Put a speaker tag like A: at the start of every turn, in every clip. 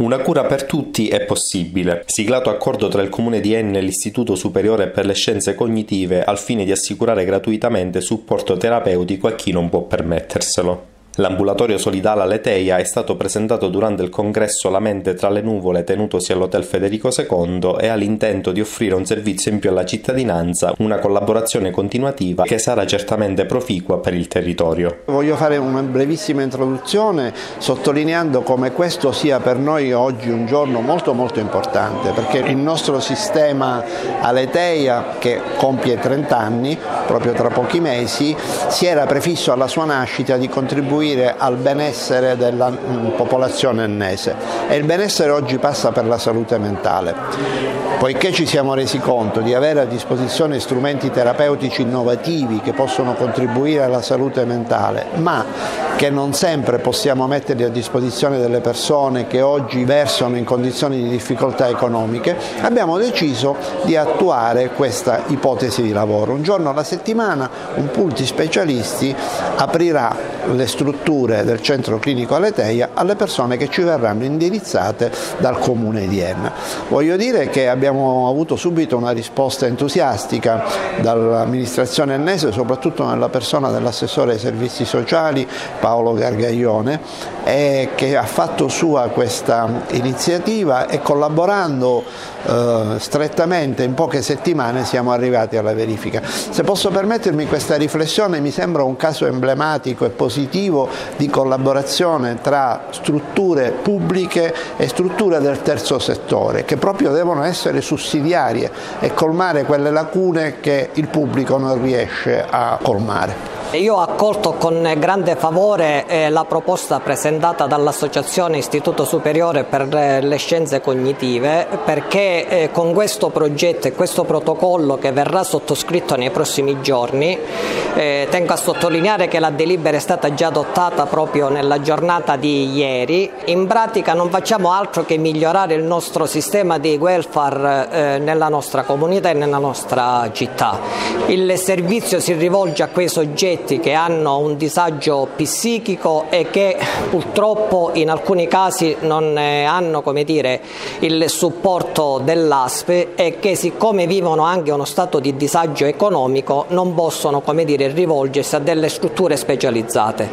A: Una cura per tutti è possibile. Siglato accordo tra il Comune di Enne e l'Istituto Superiore per le Scienze Cognitive al fine di assicurare gratuitamente supporto terapeutico a chi non può permetterselo. L'ambulatorio solidale Aleteia è stato presentato durante il congresso La mente tra le nuvole tenutosi all'Hotel Federico II e ha l'intento di offrire un servizio in più alla cittadinanza, una collaborazione continuativa che sarà certamente proficua per il territorio.
B: Voglio fare una brevissima introduzione sottolineando come questo sia per noi oggi un giorno molto molto importante perché il nostro sistema Aleteia che compie 30 anni, proprio tra pochi mesi, si era prefisso alla sua nascita di contribuire contribuire al benessere della mm, popolazione ennese e il benessere oggi passa per la salute mentale. Poiché ci siamo resi conto di avere a disposizione strumenti terapeutici innovativi che possono contribuire alla salute mentale, ma che non sempre possiamo metterli a disposizione delle persone che oggi versano in condizioni di difficoltà economiche, abbiamo deciso di attuare questa ipotesi di lavoro. Un giorno alla settimana un pool di specialisti aprirà le strutture del centro clinico Aleteia alle persone che ci verranno indirizzate dal comune di Enna. Voglio dire che abbiamo avuto subito una risposta entusiastica dall'amministrazione ennese, soprattutto nella persona dell'assessore ai servizi sociali Paolo Gargaglione e che ha fatto sua questa iniziativa e collaborando eh, strettamente in poche settimane siamo arrivati alla verifica. Se posso permettermi questa riflessione mi sembra un caso emblematico e positivo di collaborazione tra strutture pubbliche e strutture del terzo settore che proprio devono essere sussidiarie e colmare quelle lacune che il pubblico non riesce a colmare.
C: Io ho accolto con grande favore eh, la proposta presentata dall'Associazione Istituto Superiore per eh, le Scienze Cognitive perché eh, con questo progetto e questo protocollo che verrà sottoscritto nei prossimi giorni, tengo a sottolineare che la delibera è stata già adottata proprio nella giornata di ieri, in pratica non facciamo altro che migliorare il nostro sistema di welfare nella nostra comunità e nella nostra città. Il servizio si rivolge a quei soggetti soggetti che hanno un disagio psichico e che purtroppo in alcuni casi non eh, hanno dire, il supporto dell'ASP e che siccome vivono anche uno stato di disagio economico non possono dire, rivolgersi a delle strutture specializzate.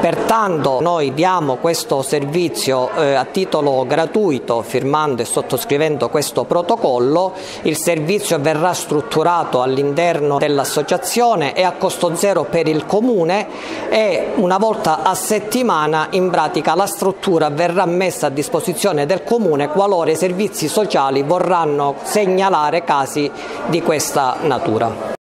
C: Pertanto noi diamo questo servizio eh, a titolo gratuito firmando e sottoscrivendo questo protocollo, il servizio verrà strutturato all'interno dell'associazione e a costo zero per il comune e una volta a settimana in pratica la struttura verrà messa a disposizione del comune qualora i servizi sociali vorranno segnalare casi di questa natura.